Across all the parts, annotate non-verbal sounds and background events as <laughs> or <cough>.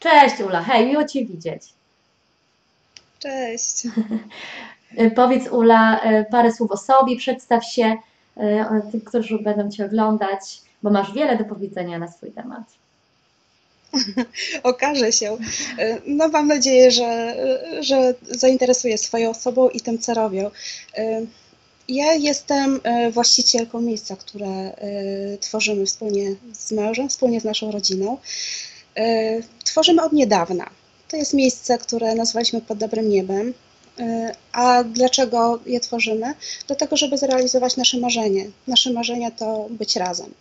Cześć Ula, hej, miło Cię widzieć. Cześć. <laughs> E, Powiedz Ula e, parę słów o sobie, przedstaw się e, tym, którzy będą Cię oglądać, bo masz wiele do powiedzenia na swój temat. <laughs> Okaże się. No mam nadzieję, że, że zainteresuje swoją osobą i tym, co robią. Ja jestem właścicielką miejsca, które tworzymy wspólnie z mężem, wspólnie z naszą rodziną. E, tworzymy od niedawna. To jest miejsce, które nazwaliśmy pod dobrym niebem. A dlaczego je tworzymy? Dlatego, żeby zrealizować nasze marzenie. Nasze marzenie to być razem.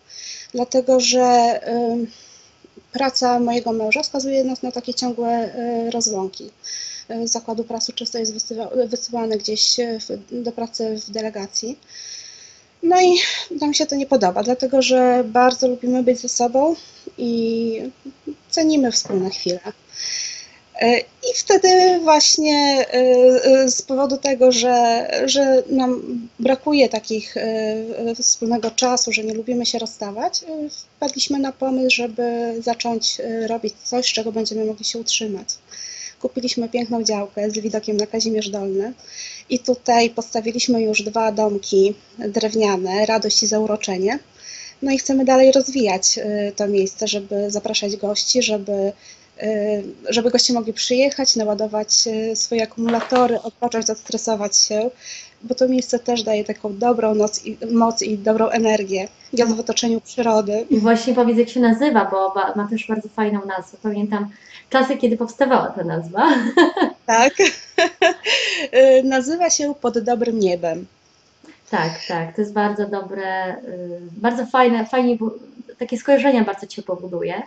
Dlatego, że praca mojego męża wskazuje nas na takie ciągłe rozłąki. Z zakładu pracy często jest wysyłany gdzieś do pracy w delegacji. No i nam się to nie podoba, dlatego że bardzo lubimy być ze sobą i cenimy wspólne chwile. I wtedy właśnie z powodu tego, że, że nam brakuje takich wspólnego czasu, że nie lubimy się rozstawać, wpadliśmy na pomysł, żeby zacząć robić coś, czego będziemy mogli się utrzymać. Kupiliśmy piękną działkę z widokiem na Kazimierz Dolny i tutaj postawiliśmy już dwa domki drewniane, radość i zauroczenie. No i chcemy dalej rozwijać y, to miejsce, żeby zapraszać gości, żeby, y, żeby goście mogli przyjechać, naładować y, swoje akumulatory, odpocząć, odstresować się, bo to miejsce też daje taką dobrą noc i, moc i dobrą energię. Jest w otoczeniu przyrody. I właśnie powiedz, jak się nazywa, bo ma też bardzo fajną nazwę. Pamiętam czasy, kiedy powstawała ta nazwa. <laughs> Tak. <laughs> Nazywa się Pod Dobrym Niebem. Tak, tak. To jest bardzo dobre, y, bardzo fajne, fajnie, takie skojarzenia bardzo Cię pobuduje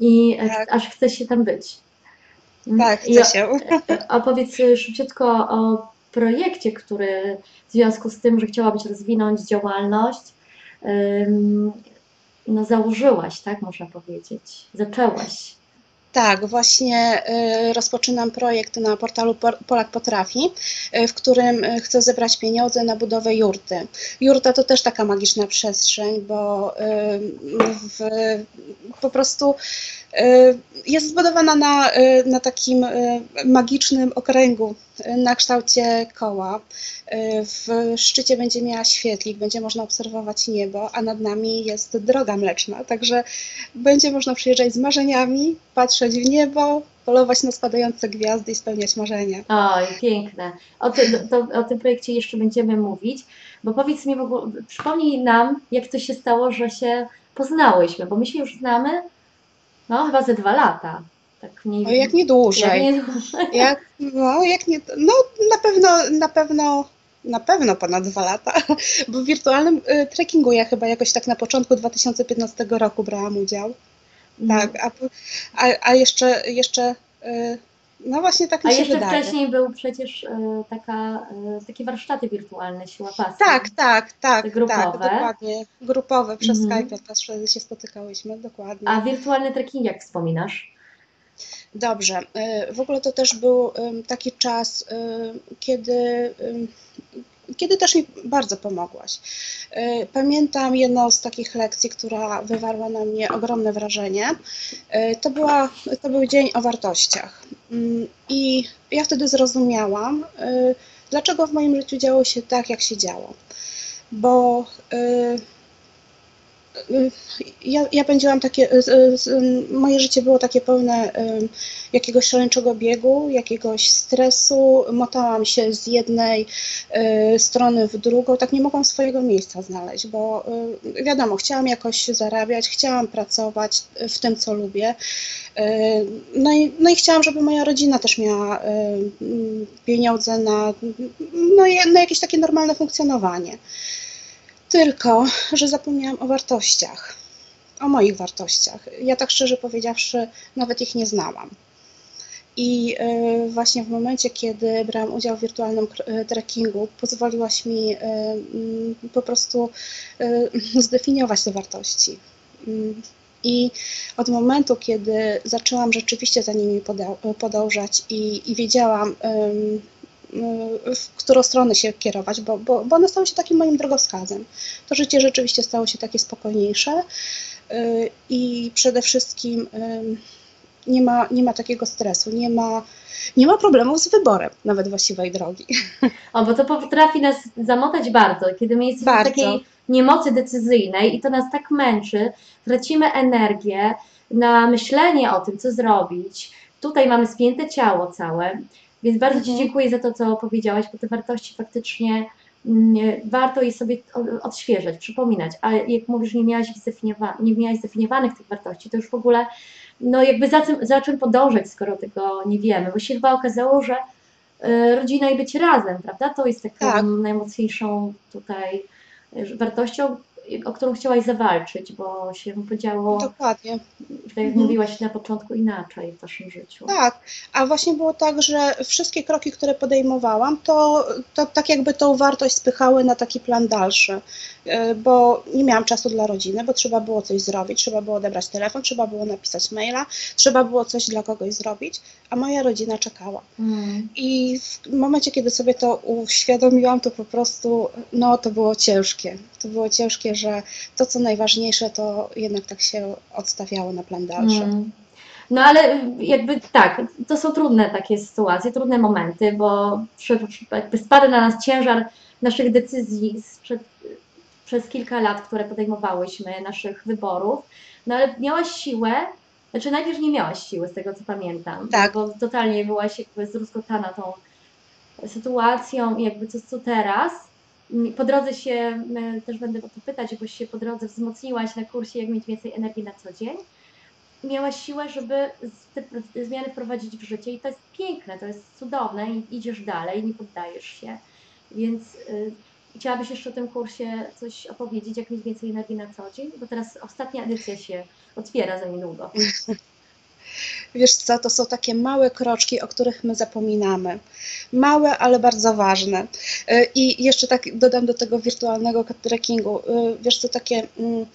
i e, tak. aż chce się tam być. Mm. Tak, chce się. Opowiedz szybciutko o projekcie, który w związku z tym, że chciałabyś rozwinąć działalność, no założyłaś, tak można powiedzieć, zaczęłaś. Tak, właśnie y, rozpoczynam projekt na portalu Polak Potrafi, y, w którym y, chcę zebrać pieniądze na budowę jurty. Jurta to też taka magiczna przestrzeń, bo w, po prostu jest zbudowana na, na takim magicznym okręgu na kształcie koła. W szczycie będzie miała świetlik, będzie można obserwować niebo, a nad nami jest droga mleczna, także będzie można przyjeżdżać z marzeniami, patrzeć w niebo, polować na spadające gwiazdy i spełniać marzenia. Oj, piękne. O, ty, to, o tym projekcie jeszcze będziemy mówić, bo powiedz mi w ogóle, przypomnij nam, jak to się stało, że się poznałyśmy, bo my się już znamy, no chyba ze dwa lata. Tak mniej, no, jak nie dłużej. Jak nie dłużej. <laughs> Jak, no, jak nie, no na pewno, na pewno na pewno ponad dwa lata, <laughs> bo w wirtualnym y, trekkingu ja chyba jakoś tak na początku 2015 roku brałam udział. Mhm. Tak, a, a, a jeszcze, jeszcze y, no właśnie tak mi A się jeszcze wydaje. wcześniej był przecież y, taka, takie warsztaty wirtualne, siła pasji. Tak, tak, tak, grupowe. tak, dokładnie. Grupowe, przez mhm. Skype też się spotykałyśmy, dokładnie. A wirtualny trekking jak wspominasz? Dobrze. W ogóle to też był taki czas, kiedy kiedy też mi bardzo pomogłaś. E, pamiętam jedną z takich lekcji, która wywarła na mnie ogromne wrażenie. E, to, była, to był dzień o wartościach. I ja wtedy zrozumiałam, e, dlaczego w moim życiu działo się tak, jak się działo. Bo ja, ja pędziłam takie, moje życie było takie pełne jakiegoś szaleńczego biegu, jakiegoś stresu, motałam się z jednej strony w drugą, tak nie mogłam swojego miejsca znaleźć, bo wiadomo, chciałam jakoś zarabiać, chciałam pracować w tym, co lubię, no i, no i chciałam, żeby moja rodzina też miała pieniądze na, no, na jakieś takie normalne funkcjonowanie. Tylko, że zapomniałam o wartościach, o moich wartościach. Ja tak szczerze powiedziawszy, nawet ich nie znałam. I e, właśnie w momencie, kiedy brałam udział w wirtualnym e, trekkingu, pozwoliłaś mi e, mm, po prostu <laughs> zdefiniować te wartości. Mm, I od momentu, kiedy zaczęłam rzeczywiście za nimi podążać i, i wiedziałam, w którą stronę się kierować, bo, bo, bo one stały się takim moim drogowskazem. To życie rzeczywiście stało się takie spokojniejsze y, i przede wszystkim nie ma, nie ma takiego stresu, nie ma, nie ma problemów z wyborem nawet właściwej drogi. <laughs> O, bo to potrafi nas zamotać bardzo, kiedy my jesteśmy Bardzo. w takiej niemocy decyzyjnej i to nas tak męczy, tracimy energię na myślenie o tym, co zrobić. Tutaj mamy spięte ciało całe, więc bardzo Ci Mhm. dziękuję za to, co powiedziałaś, bo te wartości faktycznie mm, warto je sobie odświeżać, przypominać. A jak mówisz, nie miałaś, zdefiniowa- nie miałaś zdefiniowanych tych wartości, to już w ogóle, no jakby za, czym, za czym podążać, skoro tego nie wiemy, bo się chyba okazało, że y, rodzina i być razem, prawda? To jest taką Tak. najmocniejszą tutaj y, wartością, o którą chciałaś zawalczyć, bo się podziało, Dokładnie. tak jak Mhm. mówiłaś na początku, inaczej w waszym życiu. Tak, a właśnie było tak, że wszystkie kroki, które podejmowałam, to, to tak jakby tą wartość spychały na taki plan dalszy, E, bo nie miałam czasu dla rodziny, bo trzeba było coś zrobić, trzeba było odebrać telefon, trzeba było napisać maila, trzeba było coś dla kogoś zrobić, a moja rodzina czekała. Mm. I w momencie, kiedy sobie to uświadomiłam, to po prostu, no to było ciężkie. To było ciężkie, że to, co najważniejsze, to jednak tak się odstawiało na plan dalszy. Mm. No ale jakby tak, to są trudne takie sytuacje, trudne momenty, bo jakby spada na nas ciężar naszych decyzji sprzed, przez kilka lat, które podejmowałyśmy, naszych wyborów, no ale miałaś siłę, znaczy najpierw nie miałaś siły, z tego co pamiętam, Tak. bo totalnie byłaś jakby zdruzgotana tą sytuacją i jakby co, co teraz. Po drodze się, m, też będę o to pytać, bo się po drodze wzmocniłaś na kursie, jak mieć więcej energii na co dzień miałaś siłę, żeby te zmiany wprowadzić w życie i to jest piękne, to jest cudowne i idziesz dalej, nie poddajesz się. Więc y, chciałabyś jeszcze o tym kursie coś opowiedzieć, jak mieć więcej energii na co dzień? Bo teraz ostatnia edycja się otwiera za niedługo. <laughs> Wiesz co, to są takie małe kroczki, o których my zapominamy. Małe, ale bardzo ważne. Y, I jeszcze tak dodam do tego wirtualnego trekkingu. Y, Wiesz co, takie mm,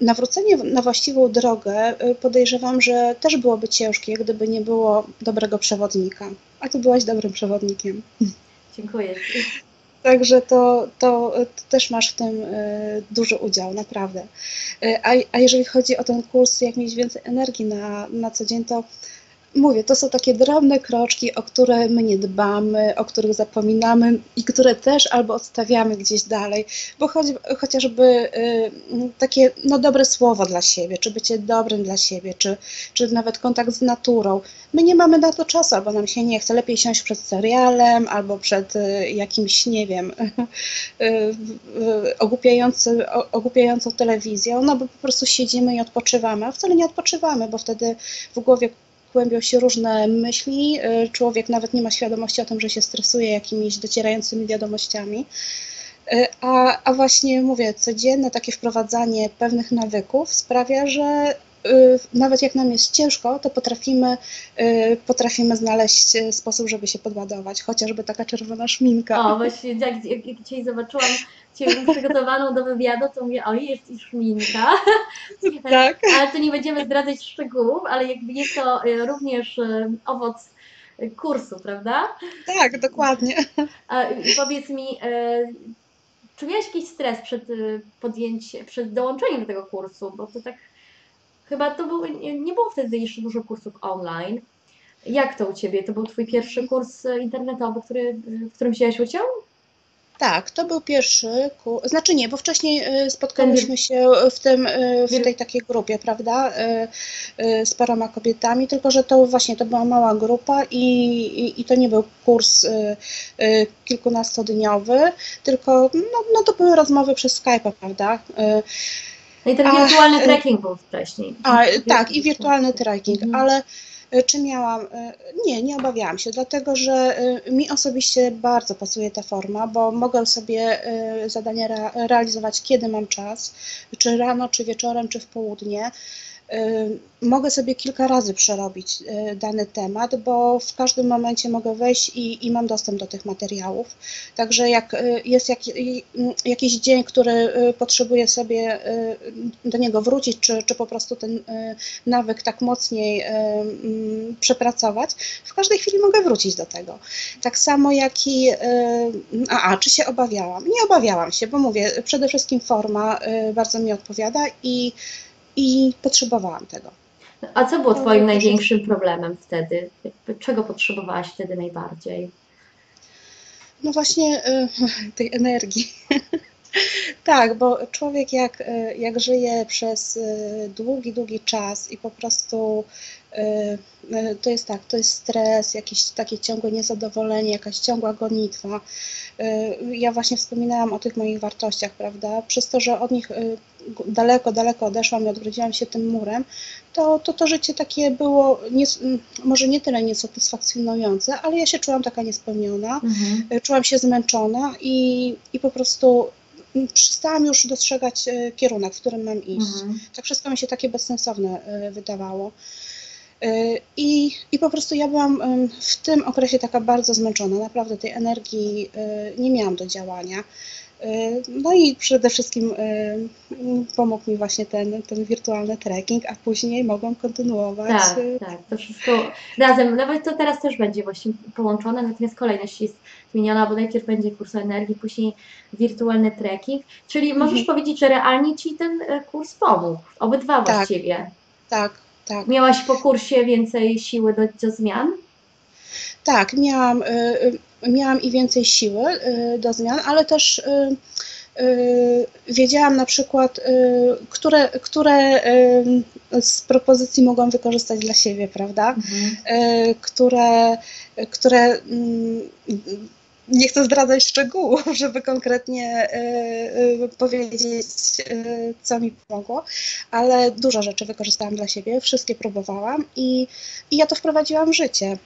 nawrócenie na właściwą drogę y, podejrzewam, że też byłoby ciężkie, gdyby nie było dobrego przewodnika. A ty byłaś dobrym przewodnikiem. Dziękuję. Także to, to, to też masz w tym y, duży udział, naprawdę. Y, A, a jeżeli chodzi o ten kurs, jak mieć więcej energii na, na co dzień, to mówię, to są takie drobne kroczki, o które my nie dbamy, o których zapominamy i które też albo odstawiamy gdzieś dalej, bo choć, chociażby y, takie no, dobre słowo dla siebie, czy bycie dobrym dla siebie, czy, czy nawet kontakt z naturą. My nie mamy na to czasu, albo nam się nie chce. Lepiej siąść przed serialem, albo przed y, jakimś, nie wiem, <laughs> y, y, ogłupiający, ogłupiającą telewizją, no bo po prostu siedzimy i odpoczywamy, a wcale nie odpoczywamy, bo wtedy w głowie kłębią się różne myśli, y, człowiek nawet nie ma świadomości o tym, że się stresuje jakimiś docierającymi wiadomościami. Y, A, a właśnie mówię, codzienne takie wprowadzanie pewnych nawyków sprawia, że nawet jak nam jest ciężko, to potrafimy, y, potrafimy znaleźć y, sposób, żeby się podładować, chociażby taka czerwona szminka. O, właśnie jak, jak, jak Cię zobaczyłam Cię przygotowaną do wywiadu, to mówię, o jest i szminka. <laughs> Tak. Ale to nie będziemy zdradzać szczegółów, ale jakby jest to y, również y, owoc y, kursu, prawda? Tak, dokładnie. A y, powiedz mi, y, czy miałeś jakiś stres przed y, podjęciem, przed dołączeniem do tego kursu? Bo to tak, chyba to był, nie było wtedy jeszcze dużo kursów online. Jak to u Ciebie? To był Twój pierwszy kurs y, internetowy, który, w którym wziąłeś udział? Tak, to był pierwszy kurs. Znaczy nie, bo wcześniej y, spotkałyśmy się w tym, y, w tej takiej grupie, prawda? Z paroma kobietami, tylko że to właśnie to była mała grupa i, i, i to nie był kurs kilkunastodniowy, tylko no, no to były rozmowy przez Skype'a, prawda? No i ten A, wirtualny y, trekking był wcześniej. A, tak, i wirtualny trekking, Mhm. ale y, czy miałam? y, Nie, nie obawiałam się, dlatego że mi osobiście bardzo pasuje ta forma, bo mogę sobie zadania rea- realizować kiedy mam czas, czy rano, czy wieczorem, czy w południe. Y, Mogę sobie kilka razy przerobić y, dany temat, bo w każdym momencie mogę wejść i, i mam dostęp do tych materiałów. Także jak y, jest jak, jakiś dzień, który potrzebuję sobie do niego wrócić, czy, czy po prostu ten nawyk tak mocniej mm, przepracować, w każdej chwili mogę wrócić do tego. Tak samo jak i, a, a czy się obawiałam? Nie obawiałam się, bo mówię, przede wszystkim forma bardzo mi odpowiada i, i potrzebowałam tego. A co było Twoim największym problemem wtedy? Czego potrzebowałaś wtedy najbardziej? No właśnie y, <laughs> tej energii. <laughs> <laughs> Tak, bo człowiek jak, y, jak żyje przez y, długi, długi czas i po prostu y, to jest tak, to jest stres, jakieś takie ciągłe niezadowolenie, jakaś ciągła gonitwa. Ja właśnie wspominałam o tych moich wartościach, prawda? Przez to, że od nich daleko, daleko odeszłam i odgrodziłam się tym murem, to to, to życie takie było nie, może nie tyle niesatysfakcjonujące, ale ja się czułam taka niespełniona. Mhm. Czułam się zmęczona i, i po prostu przestałam już dostrzegać y, kierunek, w którym mam iść. Mhm. Tak wszystko mi się takie bezsensowne y, wydawało. Y, I, I po prostu ja byłam w tym okresie taka bardzo zmęczona. Naprawdę tej energii nie miałam do działania. No i przede wszystkim pomógł mi właśnie ten, ten wirtualny trekking, a później mogłam kontynuować. Tak, tak, to wszystko razem, nawet to teraz też będzie właśnie połączone, natomiast kolejność jest zmieniona, bo najpierw będzie kurs o energii, później wirtualny trekking, czyli możesz Mhm. powiedzieć, że realnie Ci ten e, kurs pomógł, obydwa Tak. właściwie. Tak, tak. Miałaś po kursie więcej siły do, do zmian? Tak, miałam, y, miałam i więcej siły y, do zmian, ale też y, wiedziałam na przykład, które, które z propozycji mogłam wykorzystać dla siebie, prawda? Mhm. Które, które mm, nie chcę zdradzać szczegółów, <laughs> żeby konkretnie y, y, powiedzieć, y, co mi pomogło, ale dużo rzeczy wykorzystałam dla siebie, wszystkie próbowałam i, i ja to wprowadziłam w życie.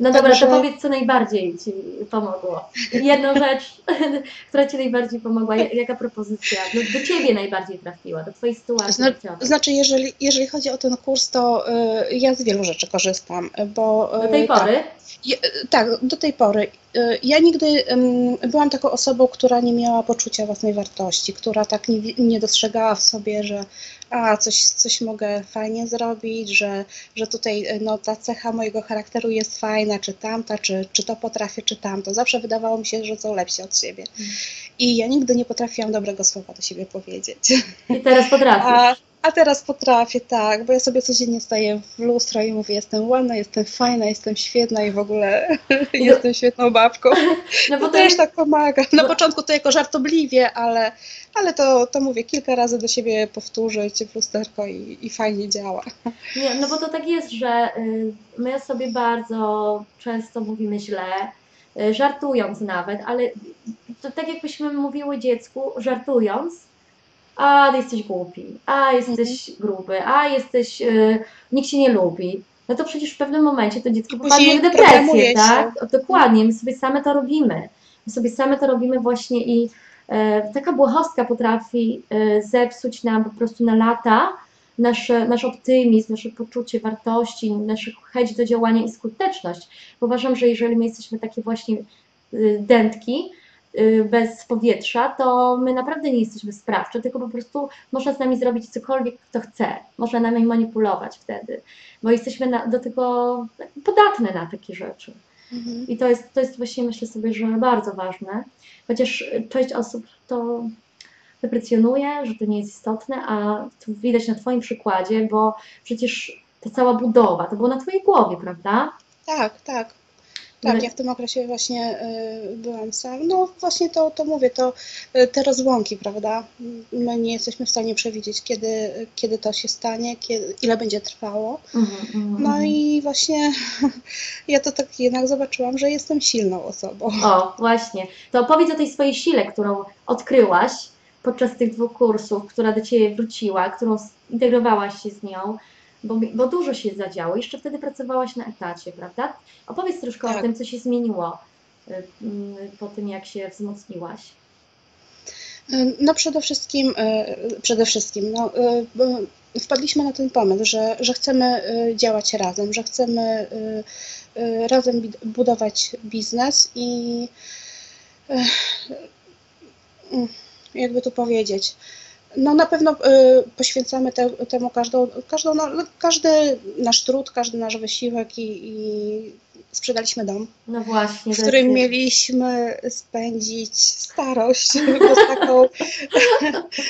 No dobra, to powiedz, co najbardziej Ci pomogło. Jedną rzecz, <laughs> która Ci najbardziej pomogła, ja- jaka propozycja do, do Ciebie najbardziej trafiła, do Twojej sytuacji Zna, znaczy, jeżeli, jeżeli chodzi o ten kurs, to y, ja z wielu rzeczy korzystam, bo... Do y, tej tak, Tak, do tej pory. Y, Ja nigdy byłam taką osobą, która nie miała poczucia własnej wartości, która tak nie, nie dostrzegała w sobie, że a, coś, coś mogę fajnie zrobić, że, że tutaj y, no, ta cecha mojego charakteru jest fajna, czy tamta, czy, czy to potrafię, czy tamto. Zawsze wydawało mi się, że są lepsi od siebie. I ja nigdy nie potrafiłam dobrego słowa do siebie powiedzieć. I teraz potrafisz. <laughs> A, teraz potrafię, tak, bo ja sobie codziennie staję w lustro i mówię, jestem ładna, jestem fajna, jestem świetna i w ogóle <laughs> jestem świetną babką. No bo To też tak pomaga. Na początku to jako żartobliwie, ale, ale to, to mówię, kilka razy do siebie powtórzyć w lusterko i, i fajnie działa. nie, no bo to tak jest, że y, my sobie bardzo często mówimy źle, y, żartując nawet, ale to tak jakbyśmy mówiły dziecku, żartując, a ty jesteś głupi, a jesteś gruby, a jesteś, y, nikt się nie lubi. No to przecież w pewnym momencie to dziecko popadnie w depresję, tak? O, Dokładnie, my sobie same to robimy. My sobie same to robimy właśnie i e, taka błahostka potrafi e, zepsuć nam po prostu na lata nasze, nasz optymizm, nasze poczucie wartości, nasze chęć do działania i skuteczność. Bo uważam, że jeżeli my jesteśmy takie właśnie y, dętki, bez powietrza, to my naprawdę nie jesteśmy sprawcze, tylko po prostu można z nami zrobić cokolwiek, kto chce. Można nami manipulować wtedy, bo jesteśmy na, do tego podatne na takie rzeczy. Mhm. I to jest, to jest właśnie, myślę sobie, że bardzo ważne, chociaż część osób to deprecjonuje, że to nie jest istotne, a tu widać na Twoim przykładzie, bo przecież ta cała budowa, to było na Twojej głowie, prawda? Tak, tak. Tak, ja w tym okresie właśnie y, byłam sam. No właśnie to, to mówię, to y, te rozłąki, prawda? My nie jesteśmy w stanie przewidzieć, kiedy, kiedy to się stanie, kiedy, ile będzie trwało. Mhm, mhm, No mhm. i właśnie <laughs> ja to tak jednak zobaczyłam, że jestem silną osobą. O, właśnie. To opowiedz o tej swojej sile, którą odkryłaś podczas tych dwóch kursów, która do Ciebie wróciła, którą zintegrowałaś się z nią, bo, bo dużo się zadziało. Jeszcze wtedy pracowałaś na etacie, prawda? Opowiedz troszkę o Tak. tym, co się zmieniło y, mm, po tym, jak się wzmocniłaś. No przede wszystkim, y, przede wszystkim no, y, y, wpadliśmy na ten pomysł, że, że chcemy y, działać razem, że chcemy y, y, razem budować biznes i y, y, jakby to powiedzieć, No na pewno y, poświęcamy te, temu każdą, każdą, no, każdy nasz trud, każdy nasz wysiłek i, i sprzedaliśmy dom, No właśnie. w którym jest- mieliśmy spędzić starość, <laughs> z taką,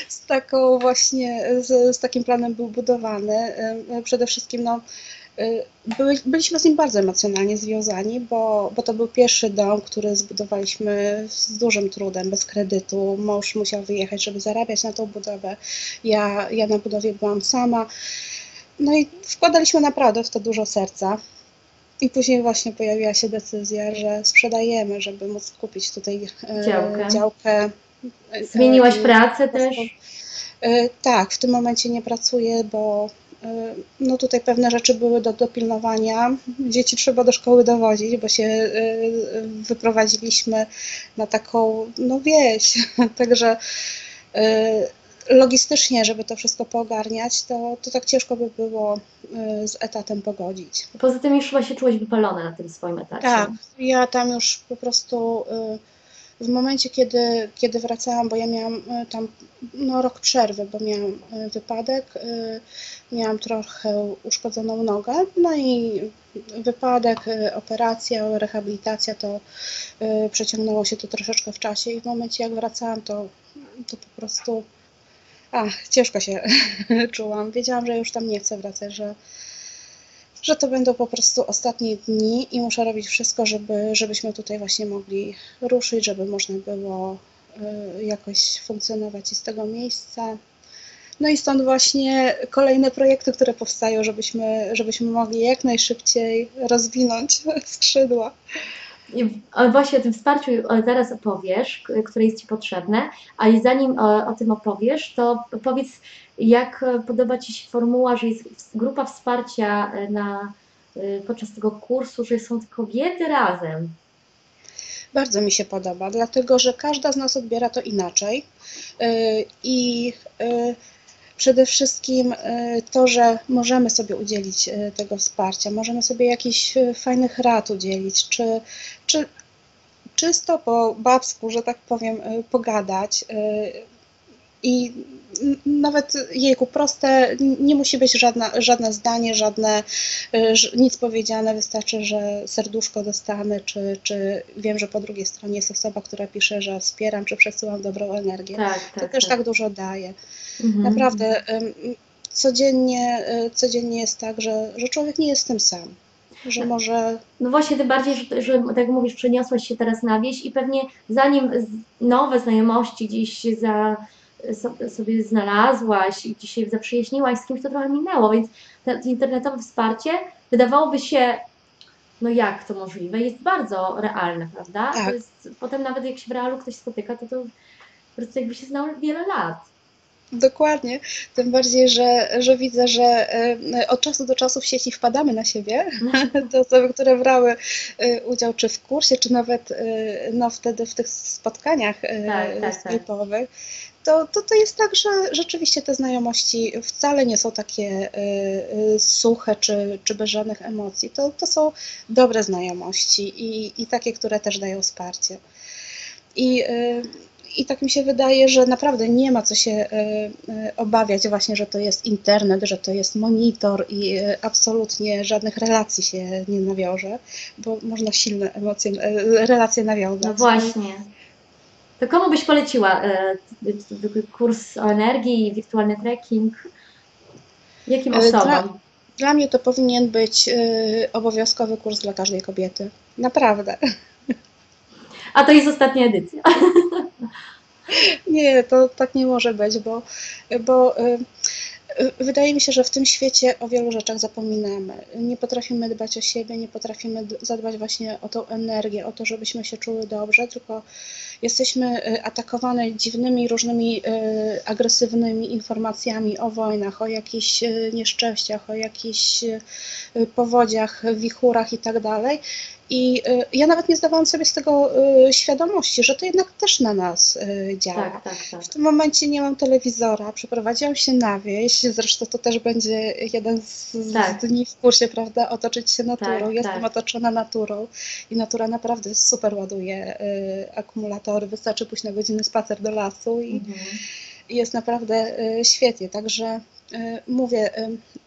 z taką właśnie, z, z takim planem był budowany. Y, Przede wszystkim no, y, byli, byliśmy z nim bardzo emocjonalnie związani, bo, bo to był pierwszy dom, który zbudowaliśmy z dużym trudem, bez kredytu. Mąż musiał wyjechać, żeby zarabiać na tą budowę. Ja, ja na budowie byłam sama. No i wkładaliśmy naprawdę w to dużo serca. I później właśnie pojawiła się decyzja, że sprzedajemy, żeby móc kupić tutaj e, Działkę. działkę. E, Zmieniłaś pracę też? E, Tak, w tym momencie nie pracuję, bo e, no tutaj pewne rzeczy były do dopilnowania. Dzieci trzeba do szkoły dowozić, bo się e, wyprowadziliśmy na taką no wieś. <laughs> Także e, logistycznie, żeby to wszystko poogarniać, to, to tak ciężko by było e, z etatem pogodzić. Poza tym już chyba się czułaś wypalona na tym swoim etacie. Tak, ja tam już po prostu w momencie, kiedy, kiedy wracałam, bo ja miałam y, tam no, rok przerwy, bo miałam y, wypadek, y, miałam trochę uszkodzoną nogę, no i wypadek, operacja, rehabilitacja, to przeciągnęło się to troszeczkę w czasie i w momencie, jak wracałam, to, to po prostu a, ciężko się <laughs> czułam. Wiedziałam, że już tam nie chcę wracać, że, że to będą po prostu ostatnie dni i muszę robić wszystko, żeby, żebyśmy tutaj właśnie mogli ruszyć, żeby można było y, jakoś funkcjonować i z tego miejsca. No i stąd właśnie kolejne projekty, które powstają, żebyśmy, żebyśmy mogli jak najszybciej rozwinąć <laughs> skrzydła. Właśnie o tym wsparciu e, zaraz opowiesz, które jest Ci potrzebne, ale zanim o, o tym opowiesz, to powiedz, jak e, podoba Ci się formuła, że jest grupa wsparcia e, na, e, podczas tego kursu, że są kobiety razem. Bardzo mi się podoba, dlatego że każda z nas odbiera to inaczej. I przede wszystkim yy, to, że możemy sobie udzielić yy, tego wsparcia, możemy sobie jakichś yy, fajnych rad udzielić, czy, czy czysto po babsku, że tak powiem, pogadać. I nawet jejku, proste, nie musi być żadna, żadne zdanie, żadne, y, nic powiedziane, wystarczy, że serduszko dostanę, czy, czy wiem, że po drugiej stronie jest osoba, która pisze, że wspieram, czy przesyłam dobrą energię. Tak, To tak. też tak dużo daje. Mhm. Naprawdę, codziennie, y, codziennie jest tak, że, że człowiek nie jest tym sam. Że może No właśnie, tym bardziej, że, że tak mówisz, przeniosłaś się teraz na wieś i pewnie zanim nowe znajomości gdzieś za, sobie znalazłaś i się zaprzyjaźniłaś z kimś, to trochę minęło, więc to to internetowe wsparcie wydawałoby się, no jak to możliwe, jest bardzo realne, prawda? Tak. Jest, potem nawet jak się w realu ktoś spotyka, to to po prostu jakby się znał wiele lat. Dokładnie, tym bardziej, że, że widzę, że y, od czasu do czasu w sieci wpadamy na siebie, <laughs> te osoby, które brały y, udział czy w kursie, czy nawet y, no, wtedy w tych spotkaniach Tak, tak, tak. to, to, to jest tak, że rzeczywiście te znajomości wcale nie są takie suche czy, czy bez żadnych emocji. To, to są dobre znajomości i, i takie, które też dają wsparcie. I, I tak mi się wydaje, że naprawdę nie ma co się y, y, obawiać właśnie, że to jest internet, że to jest monitor i y, absolutnie żadnych relacji się nie nawiąże, bo można silne emocje, relacje nawiązać. No właśnie. To komu byś poleciła e, kurs o energii, wirtualny trekking? Jakim E, osobom? dla- Dla mnie to powinien być obowiązkowy kurs dla każdej kobiety. Naprawdę. A to jest ostatnia edycja. <laughs> Nie, to tak nie może być, bo, bo y, wydaje mi się, że w tym świecie o wielu rzeczach zapominamy. Nie potrafimy dbać o siebie, nie potrafimy zadbać właśnie o tą energię, o to, żebyśmy się czuły dobrze, tylko jesteśmy y, atakowane dziwnymi, różnymi y, agresywnymi informacjami o wojnach, o jakichś y, nieszczęściach, o jakichś powodziach, wichurach i tak dalej. I y, ja nawet nie zdawałam sobie z tego świadomości, że to jednak też na nas działa. Tak, tak, tak. W tym momencie nie mam telewizora, przeprowadziłam się na wieś, zresztą to też będzie jeden z, z Tak. dni w kursie, prawda, otoczyć się naturą. Tak, Jestem tak. otoczona naturą i natura naprawdę super ładuje y, akumulatory, wystarczy pójść na godzinny spacer do lasu i, Mhm. jest naprawdę y, świetnie. Także y, mówię,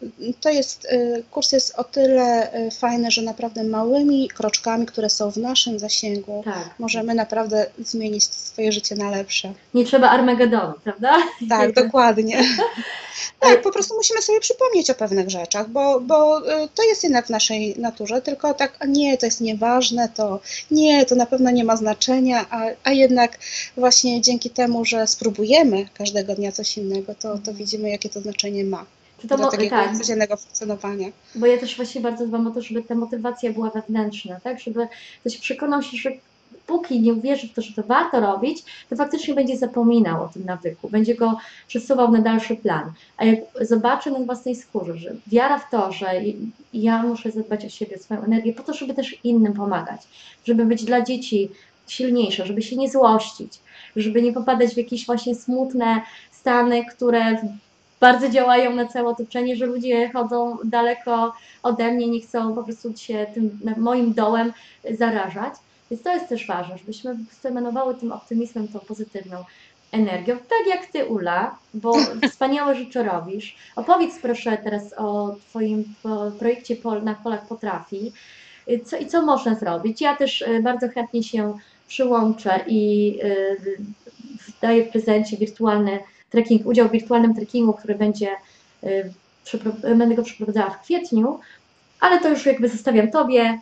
y, to jest, kurs jest o tyle fajny, że naprawdę małymi kroczkami, które są w naszym zasięgu, Tak. możemy naprawdę zmienić swoje życie na lepsze. Nie trzeba Armagedonu, prawda? Tak, dokładnie. <laughs> Tak, po prostu musimy sobie przypomnieć o pewnych rzeczach, bo, bo y, to jest jednak w naszej naturze, tylko tak, a nie, to jest nieważne, to nie, to na pewno nie ma znaczenia, a, a jednak właśnie dzięki temu, że spróbujemy każdego dnia coś innego, to, to widzimy, jakie to znaczenie ma Czy to mo- takiego tak, codziennego funkcjonowania. bo ja też właśnie bardzo dbam o to, żeby ta motywacja była wewnętrzna, tak? Żeby ktoś przekonał się, że póki nie uwierzy w to, że to warto robić, to faktycznie będzie zapominał o tym nawyku, będzie go przesuwał na dalszy plan. A jak zobaczy na własnej skórze, że wiara w to, że ja muszę zadbać o siebie, swoją energię, po to, żeby też innym pomagać, żeby być dla dzieci silniejsza, żeby się nie złościć, żeby nie popadać w jakieś właśnie smutne stany, które bardzo działają na całe otoczenie, że ludzie chodzą daleko ode mnie, nie chcą po prostu się tym moim dołem zarażać. Więc to jest też ważne, żebyśmy emanowały tym optymizmem, tą pozytywną energią. Tak jak Ty, Ula, bo <laughs> wspaniałe rzeczy robisz. Opowiedz proszę teraz o Twoim projekcie Pol, na Polak Potrafi. Co, I co można zrobić? Ja też y, bardzo chętnie się przyłączę i y, daję w prezencie wirtualny trekking, udział w wirtualnym trekkingu, który będzie, przepro- będę go przeprowadzała w kwietniu, ale to już jakby zostawiam Tobie.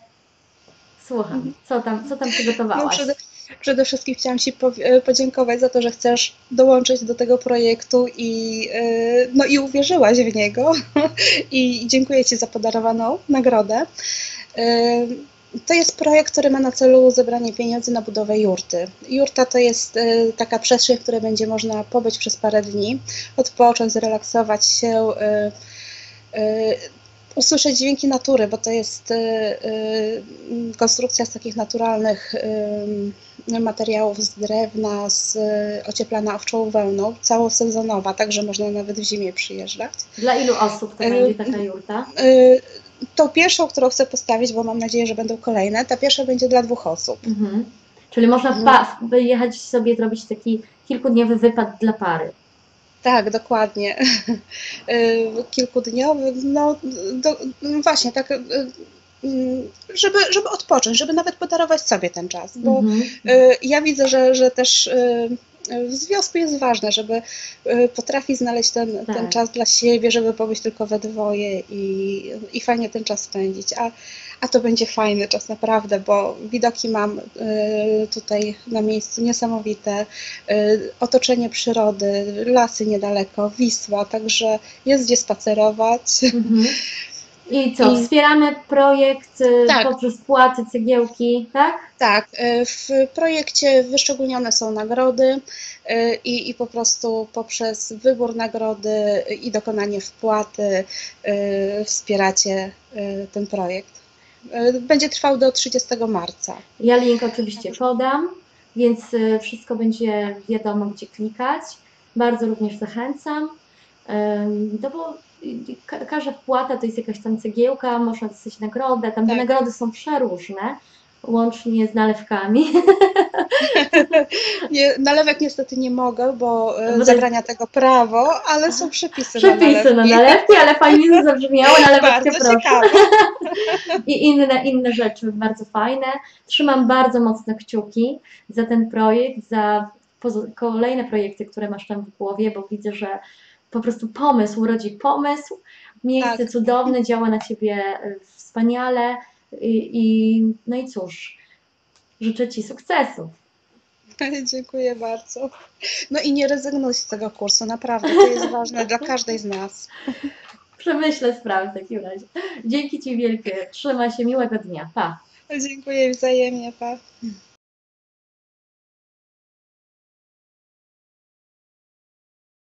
Słucham, co tam, co tam No, przygotowałaś? przede, przede wszystkim chciałam Ci e, podziękować za to, że chcesz dołączyć do tego projektu i, e, no, i uwierzyłaś w niego. <laughs> I dziękuję Ci za podarowaną nagrodę. E, To jest projekt, który ma na celu zebranie pieniędzy na budowę jurty. Jurta to jest taka przestrzeń, w której będzie można pobyć przez parę dni, odpocząć, zrelaksować się, usłyszeć dźwięki natury, bo to jest e, e, konstrukcja z takich naturalnych e, materiałów, z drewna, z ocieplana owczą wełną, całosezonowa, także można nawet w zimie przyjeżdżać. Dla ilu osób to Y, będzie taka jurta? Tą pierwszą, którą chcę postawić, bo mam nadzieję, że będą kolejne, ta pierwsza będzie dla dwóch osób. Mhm. Czyli można Mhm. wyjechać sobie, zrobić taki kilkudniowy wypad dla pary. Tak, dokładnie. <laughs> Y, Kilkudniowy, no, do, no właśnie, tak, y, y, żeby, żeby odpocząć, żeby nawet podarować sobie ten czas, bo Mhm. y, ja widzę, że, że też w związku jest ważne, żeby y, potrafić znaleźć ten, ten Tak. czas dla siebie, żeby pobyć tylko we dwoje i, i fajnie ten czas spędzić. A, a to będzie fajny czas naprawdę, bo widoki mam y, tutaj na miejscu niesamowite, y, otoczenie przyrody, lasy niedaleko, Wisła, także jest gdzie spacerować. Mhm. <laughs> I co, I- wspieramy projekt y, Tak. poprzez płaty, cegiełki, tak? Tak, y, w projekcie wyszczególnione są nagrody y, i, i po prostu poprzez wybór nagrody i dokonanie wpłaty wspieracie ten projekt. Będzie trwał do 30 marca. Ja link oczywiście podam, więc wszystko będzie wiadomo, gdzie klikać. Bardzo również zachęcam. Y, ka- każda wpłata to jest jakaś tam cegiełka, można dostać nagrodę. Tam te Tak. nagrody są przeróżne, łącznie z nalewkami. <laughs> Nie, nalewek niestety nie mogę, bo y, Bo to- zabrania tego prawo, ale są przepisy, Przepisy na nalewki. nalewki, ale fajnie <laughs> zabrzmiało, naleweczkę proszę. ciekawe. <laughs> I inne, inne rzeczy bardzo fajne. Trzymam bardzo mocno kciuki za ten projekt, za kolejne projekty, które masz tam w głowie, bo widzę, że po prostu pomysł rodzi pomysł, miejsce Tak. cudowne, działa na Ciebie y, wspaniale i, i no i cóż, życzę Ci sukcesów. <laughs> Dziękuję bardzo. No i nie rezygnuj z tego kursu, naprawdę, to jest ważne dla każdej z nas. <laughs> Przemyślę sprawę w takim razie. Dzięki Ci wielkie, trzymaj się, miłego dnia, pa! Dziękuję wzajemnie, pa.